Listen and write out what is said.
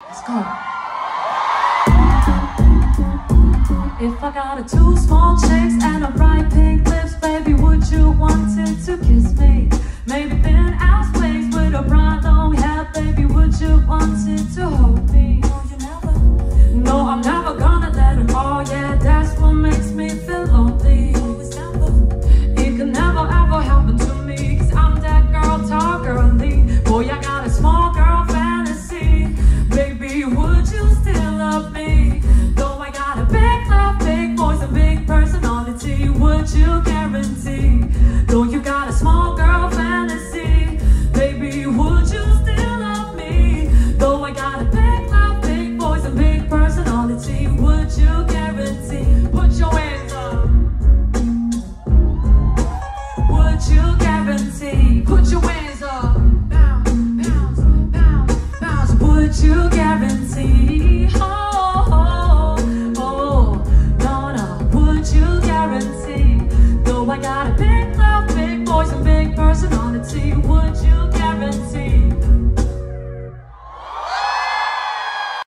Let's go. If I got a two small chicks and a bright pink lips, baby, would you want to kiss me? Maybe thin ass guarantee? Though you got a small girl fantasy, baby, would you still love me? Though I got a big love, big voice, and big personality, would you guarantee? Put your hands up. Would you guarantee? Put your hands up. Bounce, bounce, bounce, bounce. Would you guarantee? can see.